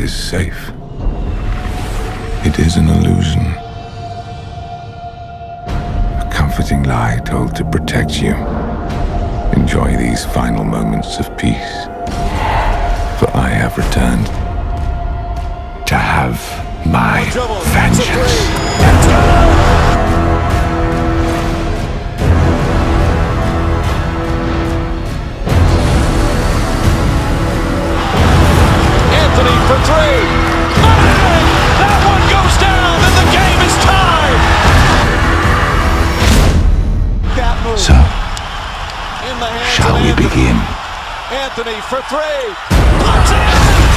is safe. It is an illusion. A comforting lie told to protect you. Enjoy these final moments of peace. For I have returned to have my vengeance. Shall of we begin? Anthony for three.